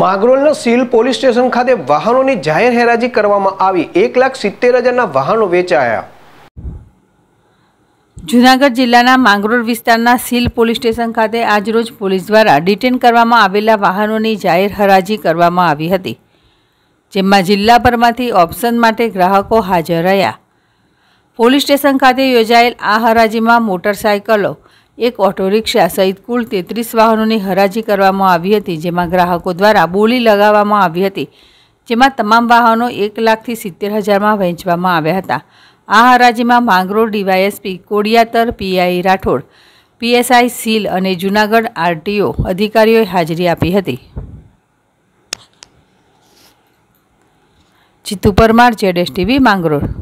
માગરોલના seal police station ખાતે વાહનોની જાહેર હેરાજી કરવામાં આવી. એક લાખ સિત્તેર હજારના વાહનો વેચાયા. જૂનાગઢ જિલ્લાના માંગરોળ વિસ્તારના સીલ પોલીસ સ્ટેશન ખાતે આજરોજ પોલીસ દ્વારા ડિટેન કરવામાં આવેલા વાહનોની જાહેર હરાજી કરવામાં આવી હતી, જેમાં જિલ્લાભરમાંથી ઓપ્શન માટે ગ્રાહકો હાજર રહ્યા. પોલીસ સ્ટેશન ખાતે યોજાયેલ આ હરાજીમાં મોટરસાયકલો એક ઓટો રિક્ષા સહિત કુલ તેત્રીસ વાહનોની હરાજી કરવામાં આવી હતી, જેમાં ગ્રાહકો દ્વારા બોલી લગાવવામાં આવી હતી, જેમાં તમામ વાહનો એક લાખથી સિત્તેર હજારમાં વહેંચવામાં આવ્યા હતા. આ હરાજીમાં Mangrol DySP Kodiyatar PI Rathod, PSI Seel અને જૂનાગઢ આરટીઓ અધિકારીઓએ હાજરી આપી હતી. Jitu Parmar જેડેશ TV, Mangrol.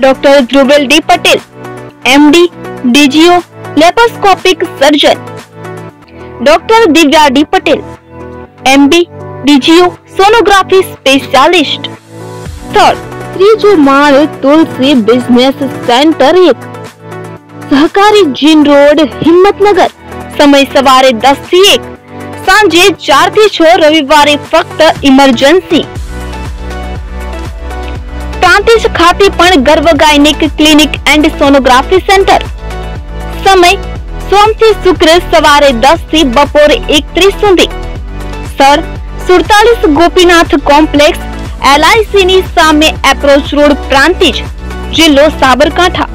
doctor Dhruvel D Patel MD DGO laparoscopic surgeon doctor Divya D Patel MB DGO sonography specialist સ્થળ ત્રીજો માળ તુલસી બિઝનેસ સેન્ટર એક સહકારી જીન રોડ હિંમતનગર સમય સવારે દસ થી એક સાંજે ચાર થી છ રવિવારે ફક્ત ઇમરજન્સી પ્રાંતિજ ખાતે પણ Garv gynaec clinic and sonography centre. સમય સોમથી શુક્ર સવારે દસથી બપોરે એકત્રીસ સુધી. સર, સુડતાલીસ ગોપીનાથ કોમ્પ્લેક્સ એલઆઈસી ની સામે એપ્રોચ રોડ પ્રાંતિજ જિલ્લો સાબરકાંઠા.